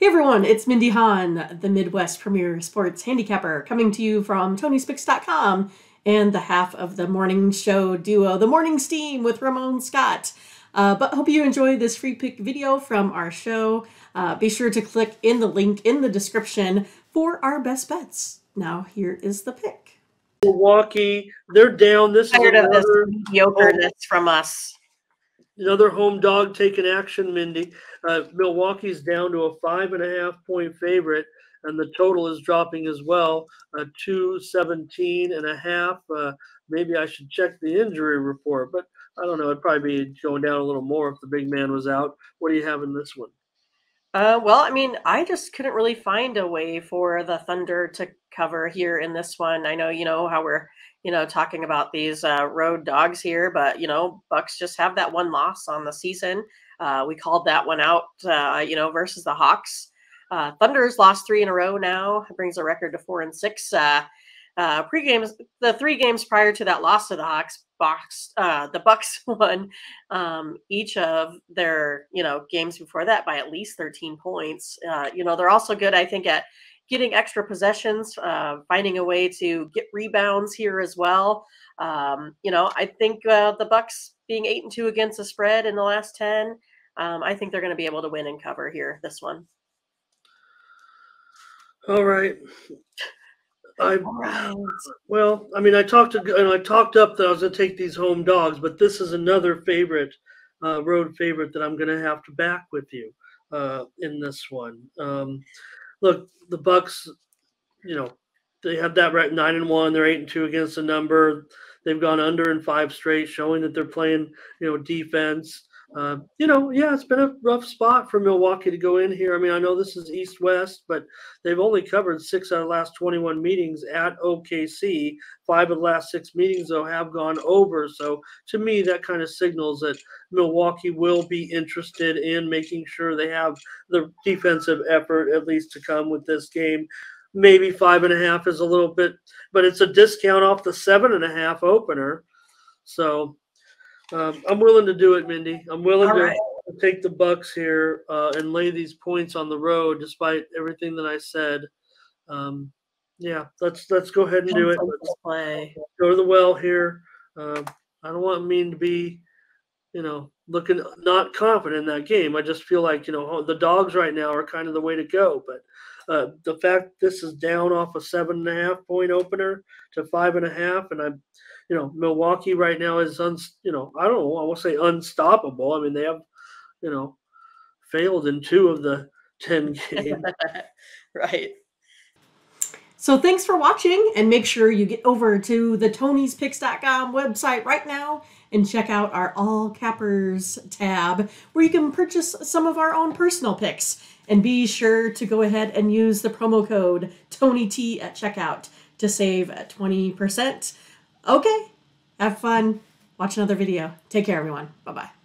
Hey everyone, it's Mindy Hahne, the Midwest Premier Sports Handicapper, coming to you from Tony'sPicks.com and the half of the morning show duo, The Morning Steam with Ramon Scott. Uh, but hope you enjoy this free pick video from our show. Uh, be sure to click in the link in the description for our best bets. Now here is the pick. Milwaukee, they're down. This Tired is of this another, mediocreness from us. Another home dog taking action, Mindy. Uh, Milwaukee's down to a five and a half point favorite, and the total is dropping as well, uh, 217 and a half. Uh, maybe I should check the injury report, but I don't know. It'd probably be going down a little more if the big man was out. What do you have in this one? Uh, well, I mean, I just couldn't really find a way for the Thunder to cover here in this one. I know, you know, how we're, you know, talking about these uh, road dogs here, but, you know, Bucks just have that one loss on the season. Uh, we called that one out, uh, you know, versus the Hawks. Uh, Thunder's lost three in a row now. It brings a record to four and six. Uh, uh, pre games, the three games prior to that loss to the Hawks, box uh, the Bucks won um, each of their you know games before that by at least 13 points. Uh, you know they're also good, I think, at getting extra possessions, uh, finding a way to get rebounds here as well. Um, you know, I think uh, the Bucks being eight and two against the spread in the last 10. Um, I think they're going to be able to win and cover here this one. All right. I right. Well, I mean, I talked to and I talked up that I was going to take these home dogs, but this is another favorite, uh, road favorite that I'm going to have to back with you uh, in this one. Um, look, the Bucks, you know, they have that right nine and one. They're eight and two against the number. They've gone under in five straight, showing that they're playing, you know, defense. Uh, you know, yeah, it's been a rough spot for Milwaukee to go in here. I mean, I know this is East West, but they've only covered six out of the last 21 meetings at OKC. Five of the last six meetings, though, have gone over. So to me, that kind of signals that Milwaukee will be interested in making sure they have the defensive effort at least to come with this game. Maybe five and a half is a little bit, but it's a discount off the seven and a half opener. So um, I'm willing to do it, Mindy. I'm willing All to right. take the Bucks here uh, and lay these points on the road, despite everything that I said. Um, yeah, let's let's go ahead and do it. Let's Play. go to the well here. Uh, I don't want Mean to be, you know, looking not confident in that game. I just feel like you know the dogs right now are kind of the way to go. But uh, the fact this is down off a seven and a half point opener to five and a half, and I'm, you know, Milwaukee right now is un, you know, I don't know, I won't say unstoppable. I mean they have, you know, failed in two of the ten games. right. So thanks for watching and make sure you get over to the Tony'sPicks.com website right now and check out our All Cappers tab where you can purchase some of our own personal picks. And be sure to go ahead and use the promo code TonyT at checkout to save 20%. Okay, have fun. Watch another video. Take care, everyone. Bye bye.